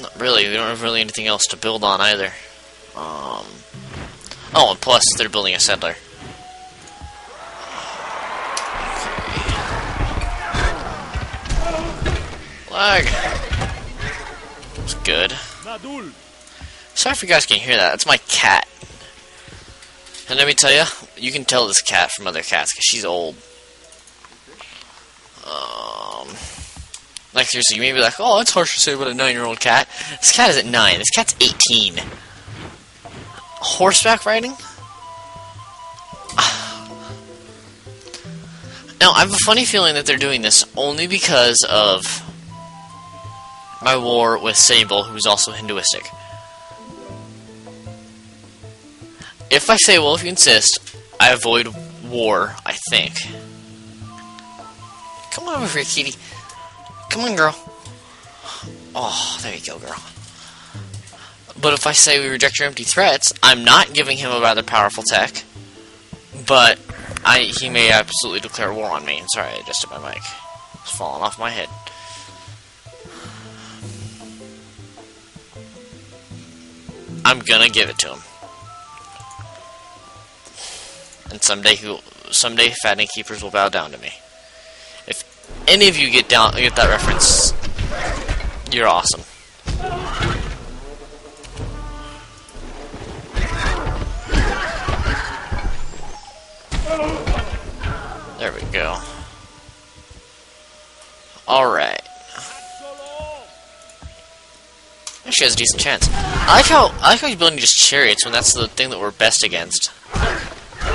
Not really. We don't have really anything else to build on either. Um. Oh, and plus they're building a settler. Lag. It's good. Sorry if you guys can hear that. It's my cat. And let me tell you, you can tell this cat from other cats because she's old. Like seriously, you may be like, "Oh, it's harsh to say about a nine-year-old cat." This cat is at nine. This cat's eighteen. Horseback riding? Now, I have a funny feeling that they're doing this only because of my war with Sable, who's also Hinduistic. If I say, well, if you insist, I avoid war, I think. Come on over here, kitty. Come on, girl. Oh, there you go, girl. But if I say we reject your empty threats, I'm not giving him a rather powerful tech. But I he may absolutely declare war on me. Sorry, I adjusted my mic. It's falling off my head. I'm gonna give it to him. And someday he someday fattening keepers will bow down to me. Any of you get down get that reference, you're awesome. There we go. Alright. Actually has a decent chance. I like how I like how he's building just chariots when that's the thing that we're best against.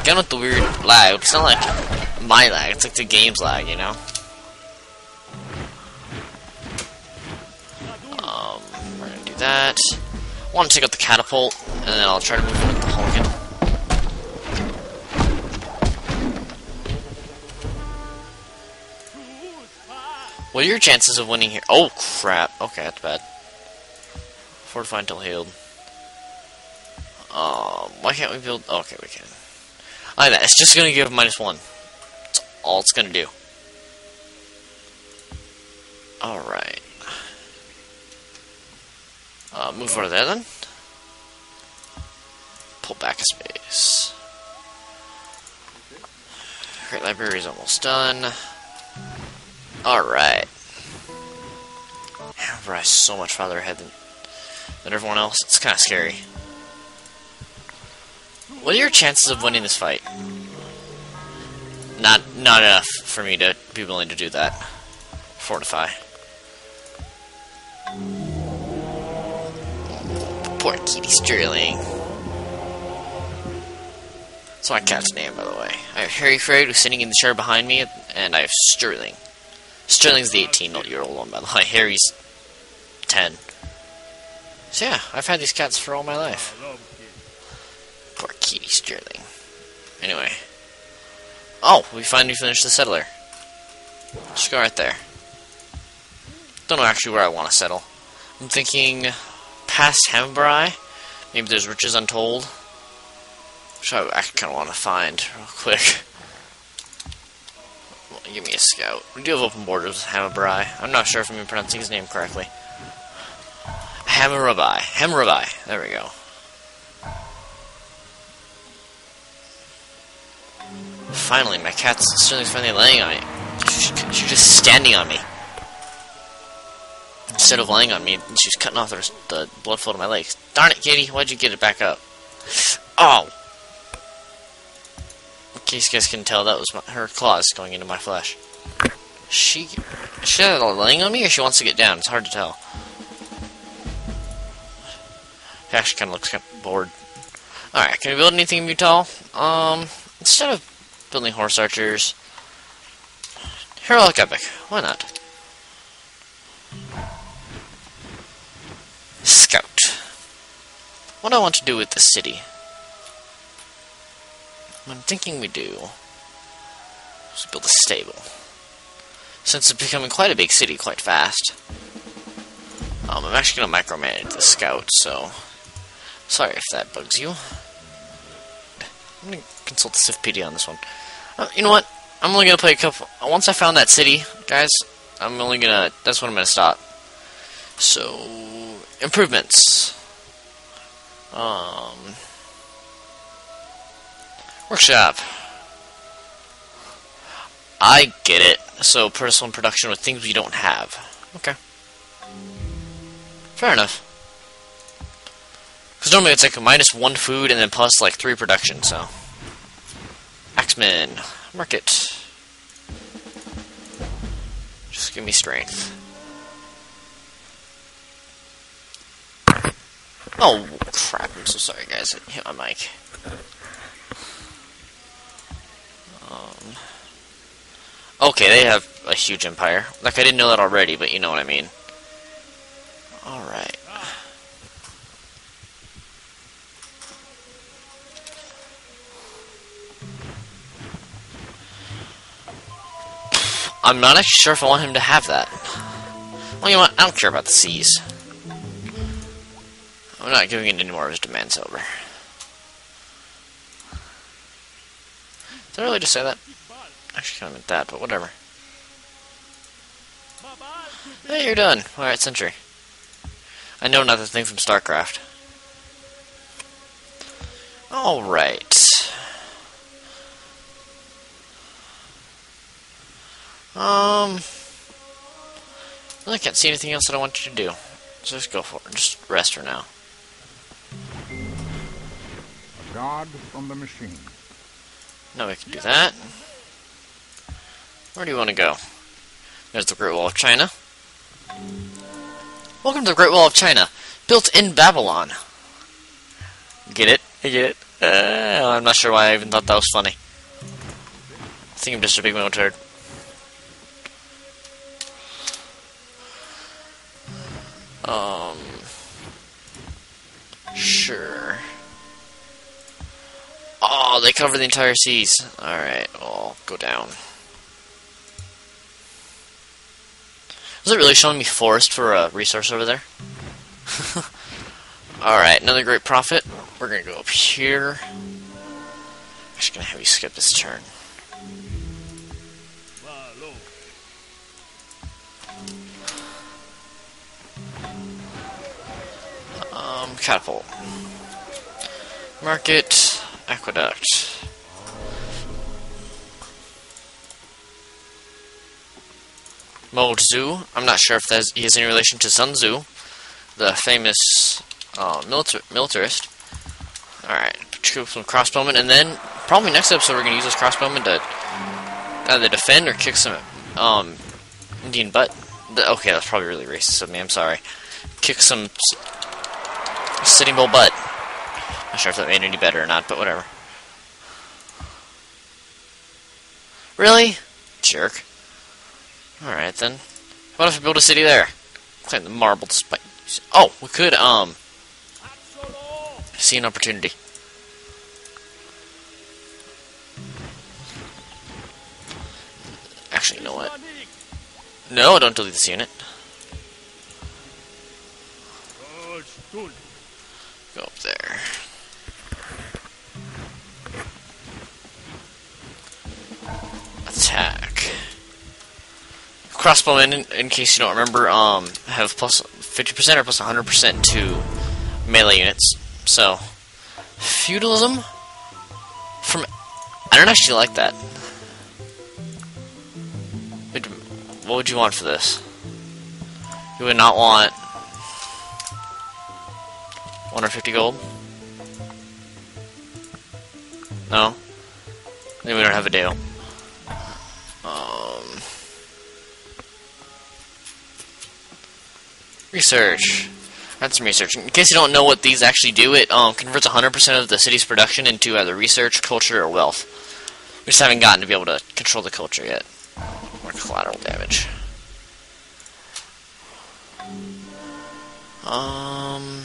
Again with the weird lag. It's not like my lag, it's like the game's lag, you know? Gonna that. I want to take out the catapult, and then I'll try to move with the Holkan. What are your chances of winning here? Oh, crap. Okay, that's bad. Fortify until healed. Um, why can't we build... Okay, we can. I that. It's just going to give minus one. That's all it's going to do. Alright. Uh, move over there then. Pull back a space. Great library is almost done. Alright. We're so much farther ahead than, than everyone else. It's kind of scary. What are your chances of winning this fight? Not not enough for me to be willing to do that. Fortify. Kitty Sterling. That's my cat's name, by the way. I have Harry Fred, who's sitting in the chair behind me, and I have Sterling. Sterling's the 18-year-old one, by the way. Harry's 10. So yeah, I've had these cats for all my life. Poor kitty Sterling. Anyway. Oh, we finally finished the settler. Just go right there. Don't know actually where I want to settle. I'm thinking past Hambrai. Maybe there's riches untold. Which I actually kind of want to find real quick. Give me a scout. We do have open borders with Hammurabi. I'm not sure if I'm pronouncing his name correctly. Hammurabi. Hammurabi. There we go. Finally, my cat's certainly finally laying on me. She's just standing on me. Instead of laying on me, she's cutting off the, the blood flow to my legs. Darn it, kitty. Why'd you get it back up? Oh! In case you guys can tell, that was my, her claws going into my flesh. She... She laying on me or she wants to get down? It's hard to tell. She actually kind of looks kind of bored. Alright, can we build anything in Mutal? Um, instead of building horse archers... Heroic Epic. Why not? What do I want to do with the city? I'm thinking we do is build a stable. Since it's becoming quite a big city quite fast. Um, I'm actually going to micromanage the scout, so... Sorry if that bugs you. I'm going to consult the Civilopedia on this one. Uh, you know what? I'm only going to play a couple... Once I found that city, guys, I'm only going to... That's when I'm going to stop. So... improvements. Um, workshop. I get it. So personal production with things we don't have. Okay. Fair enough. Because normally it's like a minus one food and then plus like three production, so. Axeman. Market. Just give me strength. Oh, crap. I'm so sorry, guys. I hit my mic. Um, okay, they have a huge empire. Like, I didn't know that already, but you know what I mean. Alright. I'm not actually sure if I want him to have that. Well, you know what? I don't care about the seas. I'm not giving it any more of his demands over. Did I really just say that? Actually, kind of meant that, but whatever. Hey, you're done. Alright, Sentry. I know another thing from StarCraft. Alright. Um, I can't see anything else that I want you to do. So just go for it. Just rest for now. God from the machine. No, we can do that. Where do you want to go? There's the Great Wall of China. Welcome to the Great Wall of China, built in Babylon. Get it? I get it? Uh, I'm not sure why I even thought that was funny. I think I'm just a big motard. Um. Sure. Oh, they cover the entire seas. Alright, well, go down. Was it really showing me forest for a resource over there? Alright, another great prophet. We're gonna go up here. I'm just gonna have you skip this turn. Um, catapult. Market, aqueduct. Mo Tzu. I'm not sure if he has any relation to Sun Tzu, the famous uh, militar militarist. Alright, some crossbowmen, and then probably next episode we're going to use this crossbowmen to either defend or kick some um, Indian butt. The, okay, that's probably really racist of me, I'm sorry. Kick some Sitting Bull butt. Not sure if that made any better or not, but whatever. Really? Jerk. Alright then. What if we build a city there? Claim the marble spike. Oh, we could, um... See an opportunity. Actually, you know what? No, don't delete this unit. Attack. Crossbowmen, in, in case you don't remember, um, have plus 50% or plus 100% to melee units. So, feudalism from I don't actually like that. What would you want for this? You would not want 150 gold? No? Then we don't have a deal. Research. That's some research. In case you don't know what these actually do, it um, converts 100% of the city's production into either research, culture, or wealth. We just haven't gotten to be able to control the culture yet. Or collateral damage. Um...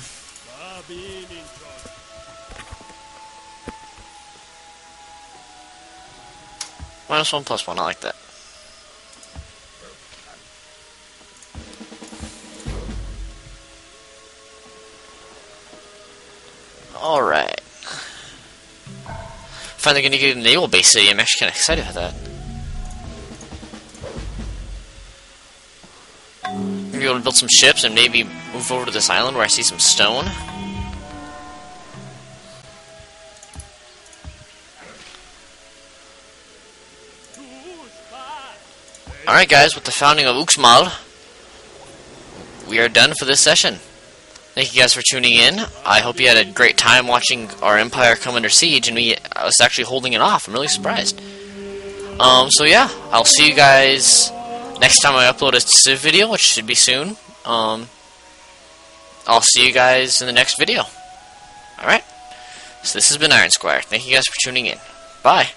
Minus one plus one, I like that. Finally gonna get a naval base city, I'm actually kinda excited for that. To to build some ships and maybe move over to this island where I see some stone. Alright guys, with the founding of Uxmal, we are done for this session. Thank you guys for tuning in. I hope you had a great time watching our empire come under siege and we I was actually holding it off. I'm really surprised. Um, so yeah, I'll see you guys next time I upload a Civ video, which should be soon. Um, I'll see you guys in the next video. Alright? So this has been Iron Squire. Thank you guys for tuning in. Bye.